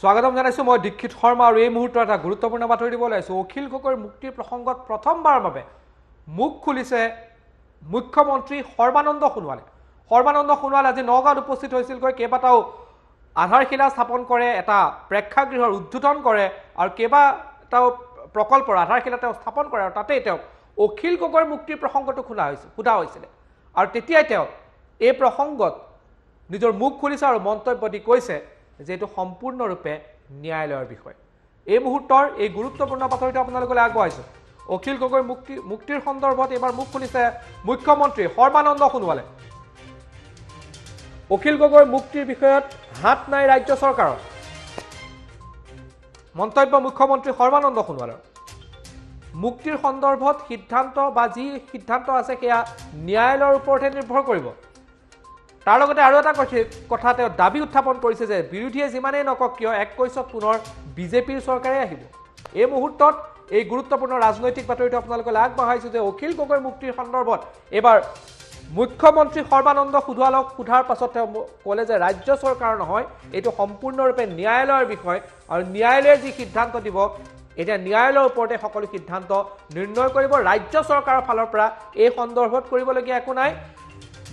স্বাগতম জনাইছোঁ মই দীক্ষিত শৰ্মা আৰু এই মুহূৰ্তত এটা গুৰুত্বপূৰ্ণ বাতৰি দিব ওলাইছোঁ। অখিল গগৈৰ মুক্তিৰ প্ৰসংগত প্ৰথমবাৰৰ বাবে মুখ খুলিছে মুখ্যমন্ত্ৰী সৰ্বানন্দ সোণোৱালে। সৰ্বানন্দ সোণোৱাল আজি নগাঁৱত উপস্থিত হৈছিলগৈ কেইবাটাও আধাৰশিলা স্থাপন কৰে এটা প্ৰেক্ষাগৃহৰ উদ্বোধন কৰে আৰু কেইবাটাও প্ৰকল্পৰ আধাৰশিলা তেওঁ স্থাপন কৰে আৰু তাতেই তেওঁক অখিল গগৈৰ মুক্তিৰ প্ৰসংগটো সোধা হৈছিল সোধা হৈছিলে। আৰু তেতিয়াই তেওঁ এই প্ৰসংগত নিজৰ মুখ খুলিছে আৰু মন্তব্য দি কৈছে যে এইটো সম্পূৰ্ণৰূপে ন্যায়ালয়ৰ বিষয়। এই মুহূৰ্তৰ এই গুৰুত্বপূৰ্ণ বাতৰিটো আপোনালোকলৈ আগবঢ়াইছোঁ। অখিল গগৈ মুক্তি মুক্তিৰ সন্দৰ্ভত এইবাৰ মুখ খুলিছে মুখ্যমন্ত্ৰী সৰ্বানন্দ সোণোৱালে। অখিল গগৈৰ মুক্তিৰ বিষয়ত হাত নাই ৰাজ্য চৰকাৰৰ। মন্তব্য মুখ্যমন্ত্ৰী সৰ্বানন্দ সোণোৱালৰ। মুক্তিৰ সন্দৰ্ভত সিদ্ধান্ত বা যি সিদ্ধান্ত আছে সেয়া ন্যায়ালয়ৰ ওপৰতহে নিৰ্ভৰ কৰিব। তাৰ লগতে আৰু এটা কথা তেওঁ দাবী উত্থাপন কৰিছে যে বিৰোধীয়ে যিমানেই নকওক কিয় একৈছত পুনৰ বিজেপিৰ চৰকাৰে আহিব। এই মুহূৰ্তত এই গুৰুত্বপূৰ্ণ ৰাজনৈতিক বাতৰিটো আপোনালোকলৈ আগবঢ়াইছোঁ যে অখিল গগৈ মুক্তিৰ সন্দৰ্ভত এইবাৰ মুখ্যমন্ত্ৰী সৰ্বানন্দ সোধোৱালক সোধাৰ পাছত তেওঁ ক'লে যে ৰাজ্য চৰকাৰ নহয় এইটো সম্পূৰ্ণৰূপে ন্যায়ালয়ৰ বিষয় আৰু ন্যায়ালয়ে যি সিদ্ধান্ত দিব এতিয়া ন্যায়ালয়ৰ ওপৰতে সকলো সিদ্ধান্ত নিৰ্ণয় কৰিব ৰাজ্য চৰকাৰৰ ফালৰ পৰা এই সন্দৰ্ভত কৰিবলগীয়া একো নাই।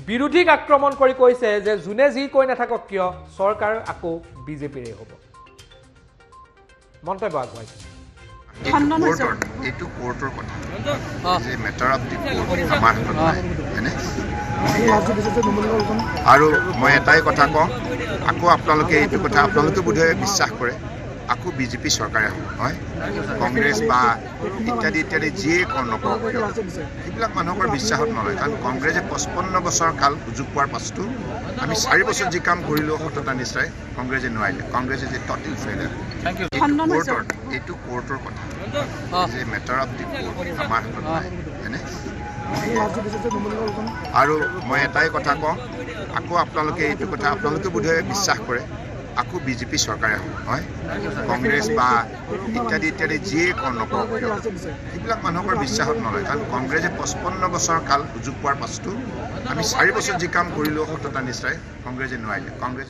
বিৰোধীক আক্ৰমণ কৰি কৈছে যে যোনে যি কৈ নাথাকক কিয় চৰকাৰ আকৌ বিজেপিৰে হ'ব। মন্তব্য আগবঢ়াইছে। এইটো। কোৰ্টৰ কথা। যে মেটাৰ অফ দি কোৰ্ট আমাৰ হাতত নাই হয়নে? আৰু মই এটাই কথা কওঁ আকৌ আপোনালোকে এইটো কথা আপোনালোকে বোধহয় বিশ্বাস কৰে। আকৌ বিজেপি চৰকাৰে হ'ব হয় কংগ্ৰেছ বা ইত্যাদি ইত্যাদি যিয়ে ক- নকৰক কিয় সেইবিলাক মানুহৰ বিশ্বাসত নলয় কাৰণ কংগ্ৰেছে পঁচপন্ন বছৰ কাল সুযোগ পোৱাৰ পাছতো আমি চাৰি বছৰ যি কাম কৰিলোঁ সততা নিশ্চয় কংগ্ৰেছে নোৱাৰিলে কংগ্ৰেছে যে টটিল ফেইলাৰ। কোৰ্টৰ এইটো কোৰ্টৰ কথা যে মেটাৰ অফ দি কোৰ্ট আমাৰ হাতত নাই হয়নে আৰু মই এটাই কথা কওঁ আকৌ আপোনালোকে এইটো কথা আপোনালোকে বোধহয় বিশ্বাস কৰে আকৌ বিজেপি চৰকাৰে হ'ব হয়? কংগ্ৰেছ বা ইত্যাদি ইত্যাদি যিয়ে ক- নকৰক কিয়? সেইবিলাক মানুহৰ বিশ্বাসত নলয় কাৰণ কংগ্ৰেছে পঁচপন্ন বছৰ কাল সুযোগ পোৱাৰ পাছতো আমি চাৰি বছৰ যি কাম কৰিলোঁ সততা নিশ্চয় কংগ্ৰেছে নোৱাৰিলে। কংগ্ৰেছ